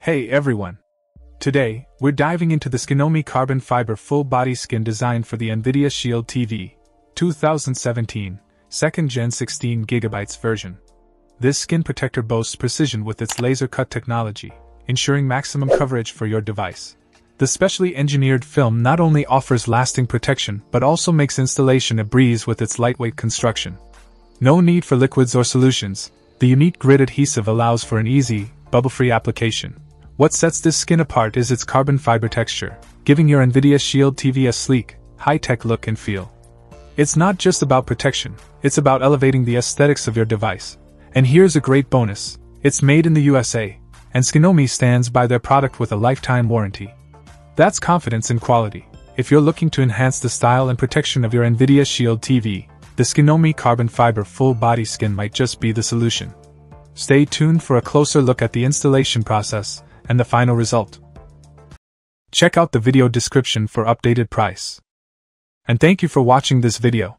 Hey everyone! Today, we're diving into the Skinomi carbon fiber full body skin designed for the NVIDIA Shield TV 2017 second gen 16GB version. This skin protector boasts precision with its laser cut technology, ensuring maximum coverage for your device. The specially engineered film not only offers lasting protection but also makes installation a breeze with its lightweight construction. No need for liquids or solutions, the unique grid adhesive allows for an easy, bubble free application. What sets this skin apart is its carbon fiber texture, giving your NVIDIA Shield TV a sleek, high tech look and feel. It's not just about protection, it's about elevating the aesthetics of your device. And here's a great bonus it's made in the USA, and Skinomi stands by their product with a lifetime warranty. That's confidence in quality. If you're looking to enhance the style and protection of your NVIDIA Shield TV, the Skinomi carbon fiber full body skin might just be the solution. Stay tuned for a closer look at the installation process and the final result. Check out the video description for updated price. And thank you for watching this video.